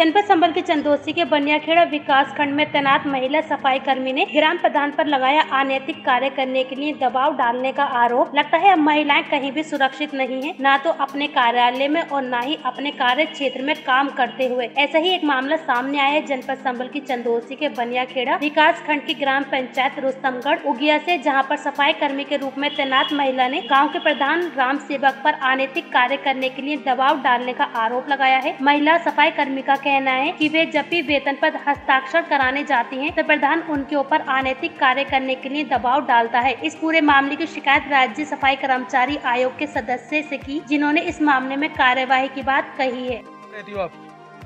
जनपद संबल के चंदोसी के बनियाखेड़ा विकास खंड में तैनात महिला सफ़ाई कर्मी ने ग्राम प्रधान पर लगाया अनैतिक कार्य करने के लिए दबाव डालने का आरोप। लगता है अब महिलाएँ कहीं भी सुरक्षित नहीं है, न तो अपने कार्यालय में और न ही अपने कार्य क्षेत्र में काम करते हुए। ऐसा ही एक मामला सामने आया है जनपद संबल की चंदोसी के बनियाखेड़ा विकास खंड की ग्राम पंचायत रुस्तमगढ़, उगिया से, जहाँ पर सफ़ाई कर्मी के रूप में तैनात महिला ने गाँव के प्रधान ग्राम सेवक पर अनैतिक कार्य करने के लिए दबाव डालने का आरोप लगाया है। महिला सफ़ाई कर्मी का कहना है कि वे जब भी वेतन पर हस्ताक्षर कराने जाती हैं तो प्रधान उनके ऊपर अनैतिक कार्य करने के लिए दबाव डालता है। इस पूरे मामले की शिकायत राज्य सफ़ाई कर्मचारी आयोग के सदस्य से की जिन्होंने इस मामले में कार्यवाही की बात कही है। रहती हो आप?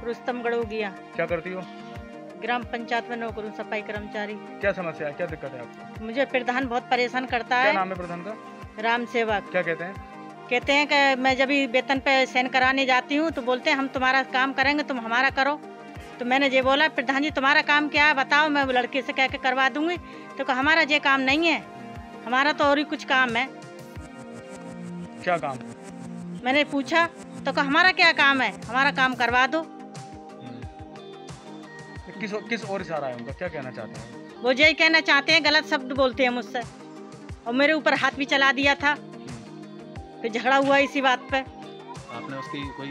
रुस्तमगढ़ हो क्या करती हो? ग्राम पंचायत में नौकर सफ़ाई कर्मचारी। क्या समस्या है? क्या दिक्कत है आपको? मुझे प्रधान बहुत परेशान करता क्या है। नाम है प्रधान का? राम सेवक। क्या कहते हैं? कहते हैं कि मैं जब भी वेतन पे साइन कराने जाती हूँ तो बोलते हैं हम तुम्हारा काम करेंगे तुम हमारा करो। तो मैंने ये बोला प्रधान जी तुम्हारा काम क्या है? बताओ मैं वो लड़के से कह के करवा दूँगी। तो कहा हमारा ये काम नहीं है हमारा तो और ही कुछ काम है। क्या काम? मैंने पूछा तो कहा हमारा क्या काम है? हमारा काम करवा दो। हम्म। किस किस और इशारा है उनका? क्या कहना चाहते हैं? वो यही कहना चाहते हैं गलत शब्द बोलते हैं मुझसे। और मेरे ऊपर हाथ भी चला दिया था। फिर झगड़ा हुआ इसी बात पे। आपने उसकी कोई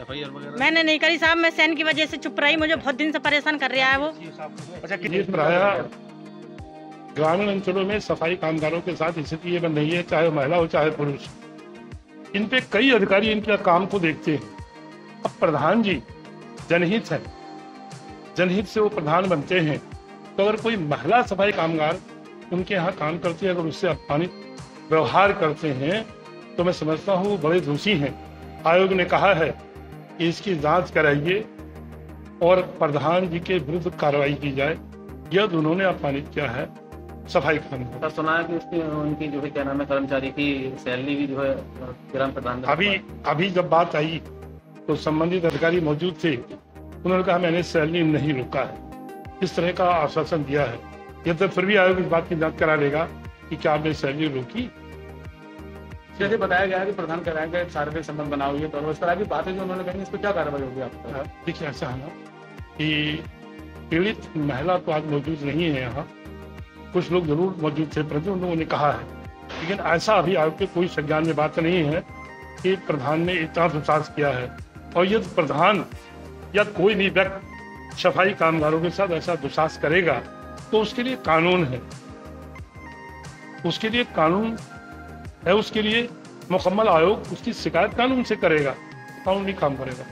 एफ़ आई वगैरह? मैंने नहीं करी साहब मैं सैन की वजह से चुप रही मुझे बहुत दिन से परेशान कर रहा है वो। अच्छा ग्रामीण अंचलों में सफ़ाई कामगारों के साथ स्थिति ये बन रही है चाहे महिला हो चाहे पुरुष। इन पे कई अधिकारी इनके काम को देखते हैं। अब प्रधान जी जनहित है। जनहित से वो प्रधान बनते हैं। तो अगर कोई महिला सफ़ाई कामगार उनके यहाँ काम करती है अगर उससे अपमानित व्यवहार करते हैं तो मैं समझता हूँ बड़े दोषी हैं। आयोग ने कहा है कि इसकी जाँच कराइए और प्रधान जी के विरुद्ध कार्रवाई की जाए। यह उन्होंने अपमानित किया है। सफ़ाई सर सुना है कि उसकी उनकी जो है क्या नाम है कर्मचारी की सैलरी भी जो है ग्राम प्रधान अभी अभी जब बात आई तो संबंधित अधिकारी मौजूद थे। उन्होंने कहा मैंने सैलरी नहीं रोका है। इस तरह का आश्वासन दिया है। यह तो फिर भी आयोग इस बात की जाँच करा लेगा कि क्या आपने सैलरी रोकी जैसे बताया गया है कि प्रधान कराएँगे शारीरिक संबंध बना हुई है तो इस तरह की बातें जो उन्होंने कही इस पर क्या कार्रवाई होगी आपका देखिए ऐसा है ना कि पीड़ित महिला तो आज मौजूद नहीं है यहाँ। कुछ लोग ज़रूर मौजूद थे परंतु उन लोगों ने कहा है। लेकिन ऐसा अभी आयोग के कोई संज्ञान में बात नहीं है कि प्रधान ने इतना दुसास किया है। और यदि प्रधान या कोई भी व्यक्ति सफ़ाई कामगारों के साथ ऐसा दुसास करेगा तो उसके लिए कानून है। उसके लिए कानून है, उसके लिए मुकम्मल आयोग उसकी शिकायत कानून से करेगा, कानूनी काम करेगा।